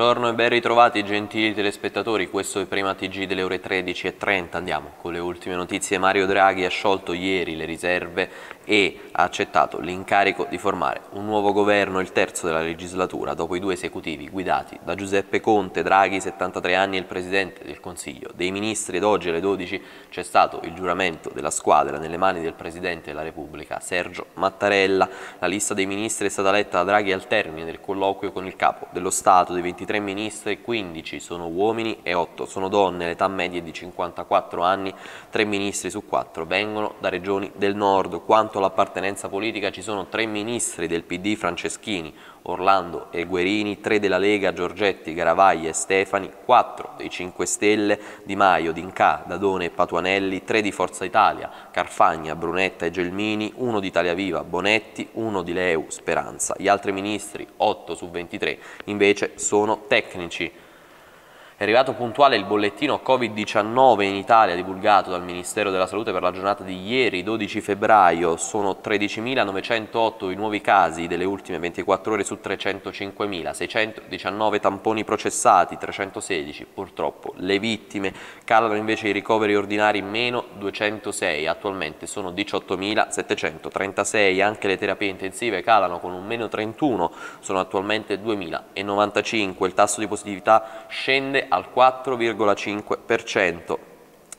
Buongiorno e ben ritrovati gentili telespettatori, questo è prima TG delle ore 13.30, andiamo con le ultime notizie. Mario Draghi ha sciolto ieri le riserve e ha accettato l'incarico di formare un nuovo governo, il terzo della legislatura, dopo i due esecutivi guidati da Giuseppe Conte, Draghi, 73 anni, e il Presidente del Consiglio dei Ministri ed oggi alle 12 c'è stato il giuramento della squadra nelle mani del Presidente della Repubblica, Sergio Mattarella. La lista dei ministri è stata letta da Draghi al termine del colloquio con il Capo dello Stato, dei 23 ministri 15 sono uomini e 8 sono donne, l'età media è di 54 anni, 3 ministri su 4 vengono da regioni del nord. Quanto all'appartenenza politica ci sono 3 ministri del PD Franceschini, Orlando e Guerini, 3 della Lega Giorgetti, Garavaglia e Stefani, 4 dei 5 Stelle Di Maio, D'Inca, Dadone e Patuanelli, 3 di Forza Italia, Carfagna, Brunetta e Gelmini, 1 di Italia Viva, Bonetti, 1 di Leu, Speranza. Gli altri ministri, 8 su 23, invece sono tecnici. È arrivato puntuale il bollettino Covid-19 in Italia divulgato dal Ministero della Salute per la giornata di ieri, 12 febbraio. Sono 13.908 i nuovi casi delle ultime 24 ore su 305.000, 619 tamponi processati, 316 purtroppo le vittime. Calano invece i ricoveri ordinari meno 206, attualmente sono 18.736. Anche le terapie intensive calano con un meno 31, sono attualmente 2.095. Il tasso di positività scende al 4,5%.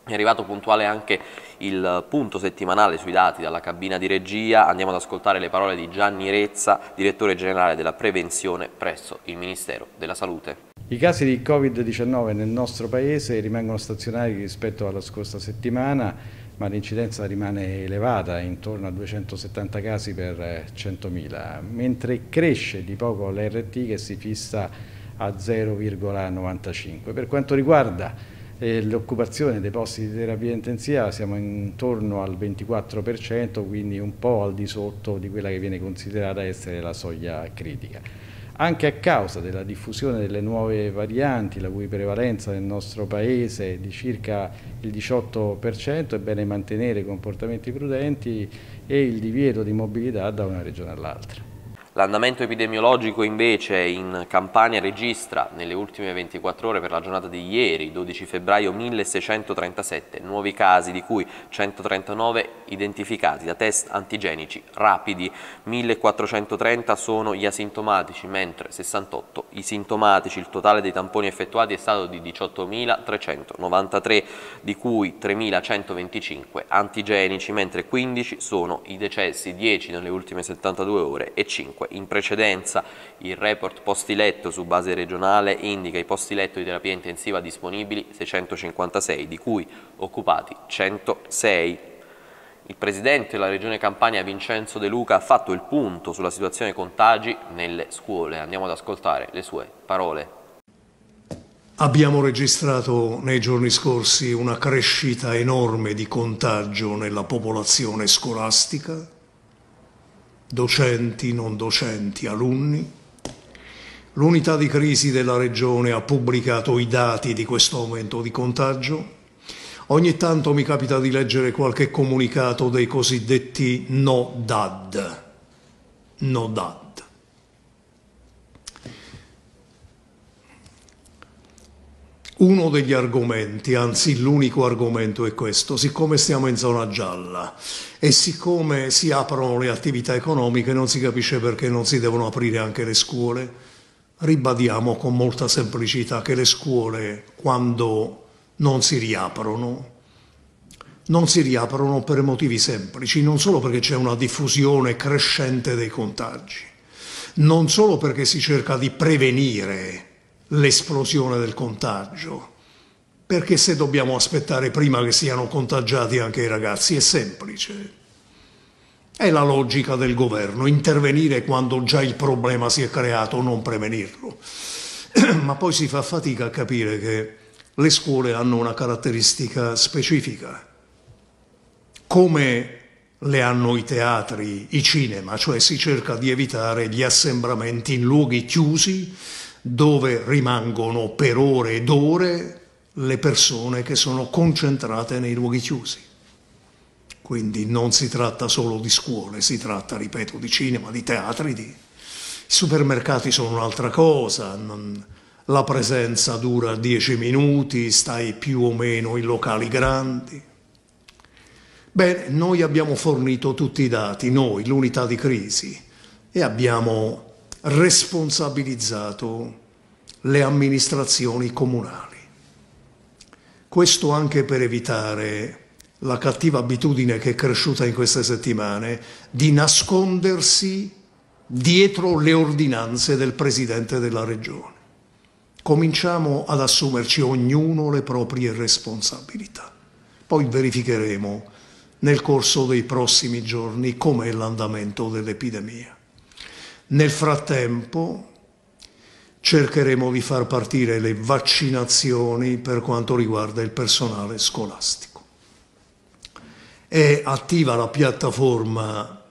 È arrivato puntuale anche il punto settimanale sui dati dalla cabina di regia. Andiamo ad ascoltare le parole di Gianni Rezza, direttore generale della prevenzione presso il Ministero della Salute. I casi di Covid-19 nel nostro Paese rimangono stazionari rispetto alla scorsa settimana, ma l'incidenza rimane elevata, intorno a 270 casi per 100.000, mentre cresce di poco l'RT che si fissa a 0,95. Per quanto riguarda eh, l'occupazione dei posti di terapia intensiva siamo intorno al 24%, quindi un po' al di sotto di quella che viene considerata essere la soglia critica. Anche a causa della diffusione delle nuove varianti, la cui prevalenza nel nostro Paese è di circa il 18%, è bene mantenere comportamenti prudenti e il divieto di mobilità da una regione all'altra. L'andamento epidemiologico invece in Campania registra nelle ultime 24 ore per la giornata di ieri, 12 febbraio, 1637 nuovi casi, di cui 139 identificati da test antigenici rapidi, 1430 sono gli asintomatici, mentre 68 i sintomatici. Il totale dei tamponi effettuati è stato di 18.393, di cui 3.125 antigenici, mentre 15 sono i decessi, 10 nelle ultime 72 ore e 5 Comunque in precedenza il report posti letto su base regionale indica i posti letto di terapia intensiva disponibili 656, di cui occupati 106. Il Presidente della Regione Campania Vincenzo De Luca ha fatto il punto sulla situazione contagi nelle scuole. Andiamo ad ascoltare le sue parole. Abbiamo registrato nei giorni scorsi una crescita enorme di contagio nella popolazione scolastica docenti, non docenti, alunni. L'unità di crisi della regione ha pubblicato i dati di questo aumento di contagio. Ogni tanto mi capita di leggere qualche comunicato dei cosiddetti no DAD. No DAD. Uno degli argomenti, anzi l'unico argomento è questo, siccome stiamo in zona gialla e siccome si aprono le attività economiche non si capisce perché non si devono aprire anche le scuole, ribadiamo con molta semplicità che le scuole quando non si riaprono, non si riaprono per motivi semplici, non solo perché c'è una diffusione crescente dei contagi, non solo perché si cerca di prevenire l'esplosione del contagio. Perché se dobbiamo aspettare prima che siano contagiati anche i ragazzi? È semplice. È la logica del governo, intervenire quando già il problema si è creato, non prevenirlo. Ma poi si fa fatica a capire che le scuole hanno una caratteristica specifica, come le hanno i teatri, i cinema, cioè si cerca di evitare gli assembramenti in luoghi chiusi dove rimangono per ore ed ore le persone che sono concentrate nei luoghi chiusi. Quindi non si tratta solo di scuole, si tratta, ripeto, di cinema, di teatri, di... i supermercati sono un'altra cosa, non... la presenza dura 10 minuti, stai più o meno in locali grandi. Bene, noi abbiamo fornito tutti i dati, noi, l'unità di crisi, e abbiamo responsabilizzato le amministrazioni comunali. Questo anche per evitare la cattiva abitudine che è cresciuta in queste settimane di nascondersi dietro le ordinanze del Presidente della Regione. Cominciamo ad assumerci ognuno le proprie responsabilità. Poi verificheremo nel corso dei prossimi giorni com'è l'andamento dell'epidemia. Nel frattempo cercheremo di far partire le vaccinazioni per quanto riguarda il personale scolastico è attiva la piattaforma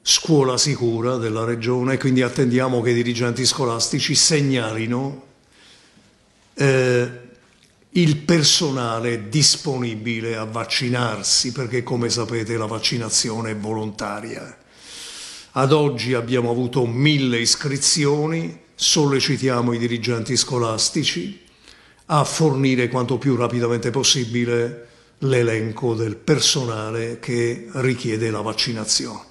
Scuola Sicura della Regione, quindi attendiamo che i dirigenti scolastici segnalino eh, il personale disponibile a vaccinarsi, perché come sapete la vaccinazione è volontaria. Ad oggi abbiamo avuto mille iscrizioni, sollecitiamo i dirigenti scolastici a fornire quanto più rapidamente possibile l'elenco del personale che richiede la vaccinazione.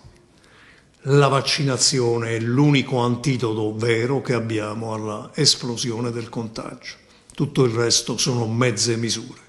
La vaccinazione è l'unico antidoto vero che abbiamo alla esplosione del contagio. Tutto il resto sono mezze misure.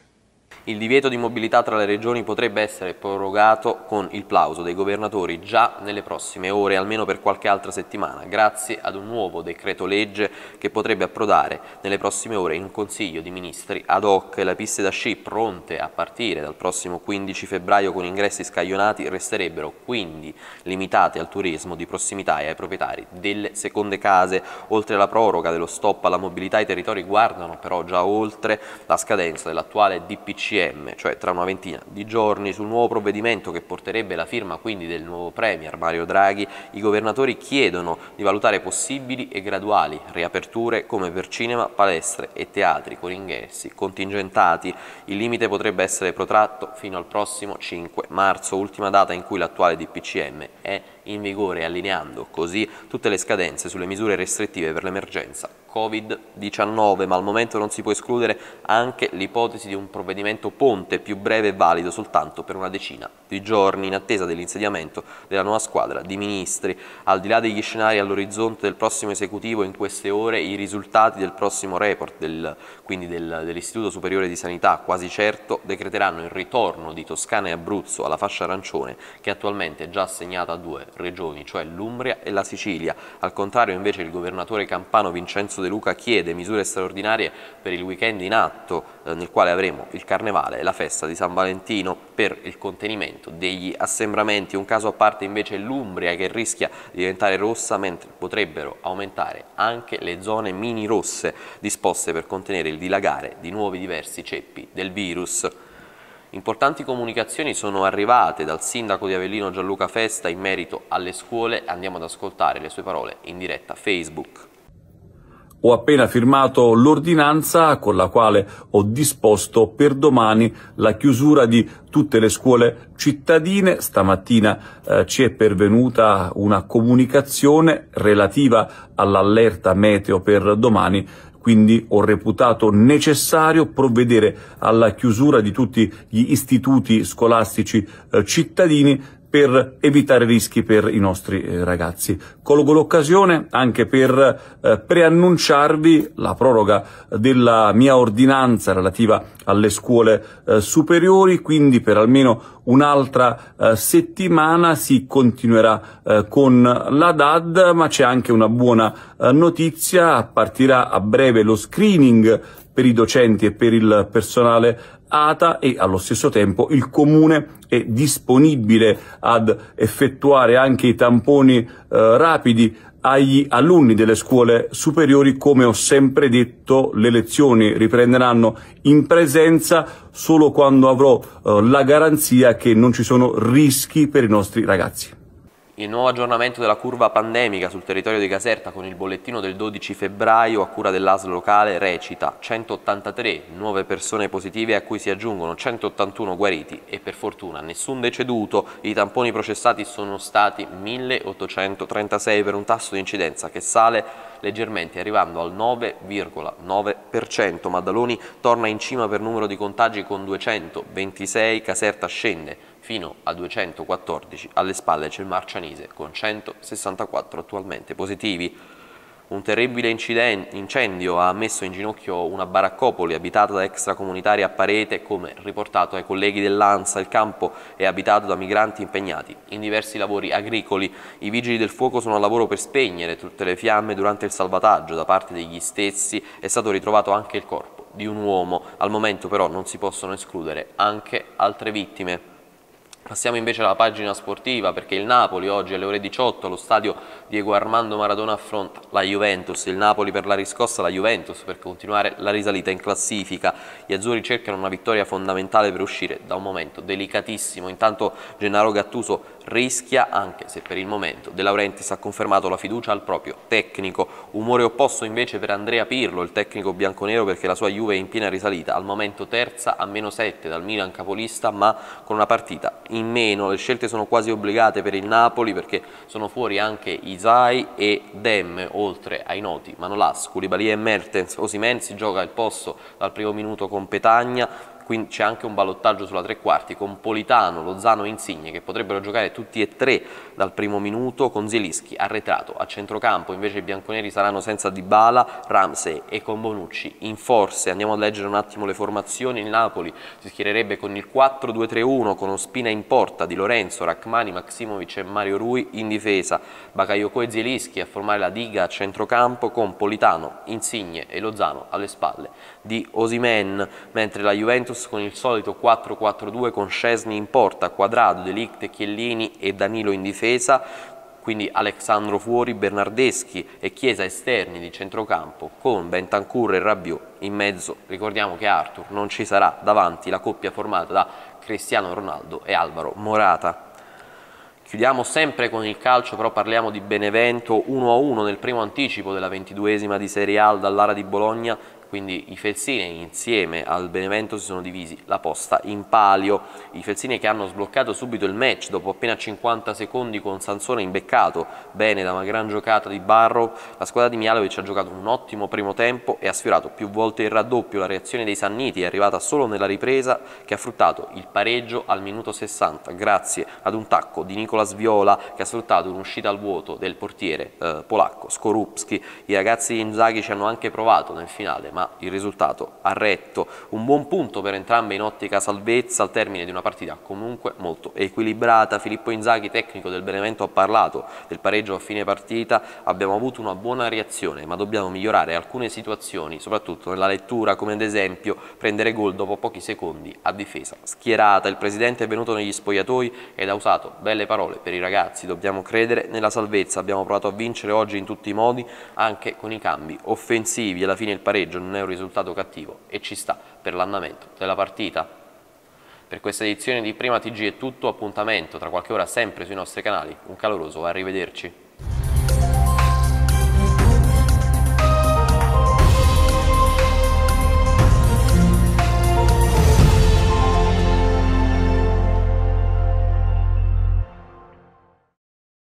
Il divieto di mobilità tra le regioni potrebbe essere prorogato con il plauso dei governatori già nelle prossime ore, almeno per qualche altra settimana, grazie ad un nuovo decreto legge che potrebbe approdare nelle prossime ore in un Consiglio di Ministri ad hoc. Le piste da sci pronte a partire dal prossimo 15 febbraio con ingressi scaglionati resterebbero quindi limitate al turismo di prossimità e ai proprietari delle seconde case. Oltre alla proroga dello stop alla mobilità i territori guardano però già oltre la scadenza dell'attuale DPC DPCM, cioè tra una ventina di giorni, sul nuovo provvedimento che porterebbe la firma quindi del nuovo Premier Mario Draghi, i governatori chiedono di valutare possibili e graduali riaperture come per cinema, palestre e teatri con ingressi contingentati. Il limite potrebbe essere protratto fino al prossimo 5 marzo, ultima data in cui l'attuale DPCM è in vigore allineando così tutte le scadenze sulle misure restrittive per l'emergenza Covid-19, ma al momento non si può escludere anche l'ipotesi di un provvedimento ponte più breve e valido soltanto per una decina di giorni in attesa dell'insediamento della nuova squadra di ministri. Al di là degli scenari all'orizzonte del prossimo esecutivo, in queste ore i risultati del prossimo report, del, quindi del, dell'Istituto Superiore di Sanità, quasi certo decreteranno il ritorno di Toscana e Abruzzo alla fascia arancione che attualmente è già assegnata a due regioni, cioè l'Umbria e la Sicilia. Al contrario invece il governatore campano Vincenzo De Luca chiede misure straordinarie per il weekend in atto eh, nel quale avremo il Carnevale e la festa di San Valentino per il contenimento degli assembramenti. Un caso a parte invece è l'Umbria che rischia di diventare rossa mentre potrebbero aumentare anche le zone mini rosse disposte per contenere il dilagare di nuovi diversi ceppi del virus. Importanti comunicazioni sono arrivate dal sindaco di Avellino Gianluca Festa in merito alle scuole. Andiamo ad ascoltare le sue parole in diretta Facebook. Ho appena firmato l'ordinanza con la quale ho disposto per domani la chiusura di tutte le scuole cittadine. Stamattina eh, ci è pervenuta una comunicazione relativa all'allerta meteo per domani quindi ho reputato necessario provvedere alla chiusura di tutti gli istituti scolastici eh, cittadini per evitare rischi per i nostri eh, ragazzi. Colgo l'occasione anche per eh, preannunciarvi la proroga della mia ordinanza relativa alle scuole eh, superiori, quindi per almeno un'altra settimana si continuerà con la DAD, ma c'è anche una buona notizia, partirà a breve lo screening per i docenti e per il personale ATA e allo stesso tempo il comune è disponibile ad effettuare anche i tamponi eh, rapidi agli alunni delle scuole superiori, come ho sempre detto, le lezioni riprenderanno in presenza solo quando avrò eh, la garanzia che non ci sono rischi per i nostri ragazzi. Il nuovo aggiornamento della curva pandemica sul territorio di Caserta con il bollettino del 12 febbraio a cura dell'ASL locale recita 183 nuove persone positive a cui si aggiungono 181 guariti e per fortuna nessun deceduto. I tamponi processati sono stati 1836 per un tasso di incidenza che sale leggermente arrivando al 9,9%. Maddaloni torna in cima per numero di contagi con 226, Caserta scende fino a 214, alle spalle c'è il Marcianise con 164 attualmente positivi. Un terribile incendio ha messo in ginocchio una baraccopoli abitata da extracomunitari a parete, come riportato ai colleghi dell'ANSA. Il campo è abitato da migranti impegnati in diversi lavori agricoli. I vigili del fuoco sono a lavoro per spegnere tutte le fiamme durante il salvataggio. Da parte degli stessi è stato ritrovato anche il corpo di un uomo. Al momento però non si possono escludere anche altre vittime. Passiamo invece alla pagina sportiva perché il Napoli oggi alle ore 18 allo stadio Diego Armando Maradona affronta la Juventus, il Napoli per la riscossa, la Juventus per continuare la risalita in classifica. Gli azzurri cercano una vittoria fondamentale per uscire da un momento delicatissimo. Intanto Gennaro Gattuso rischia, anche se per il momento De Laurentiis ha confermato la fiducia al proprio tecnico. Umore opposto invece per Andrea Pirlo, il tecnico bianconero perché la sua Juve è in piena risalita, al momento terza a meno 7 dal Milan capolista ma con una partita in meno. Le scelte sono quasi obbligate per il Napoli perché sono fuori anche Isai e Dem, oltre ai noti Manolas, Koulibaly e Mertens. Osimen si gioca il posto dal primo minuto con Petagna, quindi c'è anche un ballottaggio sulla tre quarti con Politano, Lozano e Insigne che potrebbero giocare tutti e tre dal primo minuto con Zielischi arretrato a centrocampo, invece i bianconeri saranno senza Dybala, Ramsey e con Bonucci in forze. Andiamo a leggere un attimo le formazioni, il Napoli si schiererebbe con il 4-2-3-1 con Ospina in porta di Lorenzo, Rachmani, Maximovic e Mario Rui in difesa, Bakayoko e Zielischi a formare la diga a centrocampo con Politano, Insigne e Lozano alle spalle di Osimen, mentre la Juventus Juventus con il solito 4-4-2 con Scesni in porta, Quadrado, Delict, Chiellini e Danilo in difesa, quindi Alexandro fuori, Bernardeschi e Chiesa esterni di centrocampo con Bentancur e Rabiot in mezzo. Ricordiamo che Arthur non ci sarà davanti la coppia formata da Cristiano Ronaldo e Alvaro Morata. Chiudiamo sempre con il calcio, però parliamo di Benevento 1-1 nel primo anticipo della ventiduesima di Serie A dall'Ara di Bologna quindi i Felsini insieme al Benevento si sono divisi la posta in palio, i Felsini che hanno sbloccato subito il match dopo appena 50 secondi con Sansone imbeccato bene da una gran giocata di Barrow, la squadra di Mialovic ha giocato un ottimo primo tempo e ha sfiorato più volte il raddoppio, la reazione dei Sanniti è arrivata solo nella ripresa che ha fruttato il pareggio al minuto 60 grazie ad un tacco di Nicolas Viola che ha sfruttato un'uscita al vuoto del portiere eh, polacco Skorupski, i ragazzi di Inzaghi ci hanno anche provato nel finale ma ma il risultato ha retto. Un buon punto per entrambe in ottica salvezza al termine di una partita comunque molto equilibrata. Filippo Inzaghi, tecnico del Benevento, ha parlato del pareggio a fine partita. Abbiamo avuto una buona reazione, ma dobbiamo migliorare alcune situazioni, soprattutto nella lettura, come ad esempio prendere gol dopo pochi secondi a difesa schierata. Il presidente è venuto negli spogliatoi ed ha usato belle parole per i ragazzi. Dobbiamo credere nella salvezza. Abbiamo provato a vincere oggi in tutti i modi, anche con i cambi offensivi. Alla fine il pareggio non è un risultato cattivo e ci sta per l'andamento della partita. Per questa edizione di Prima TG è tutto, appuntamento tra qualche ora sempre sui nostri canali, un caloroso arrivederci.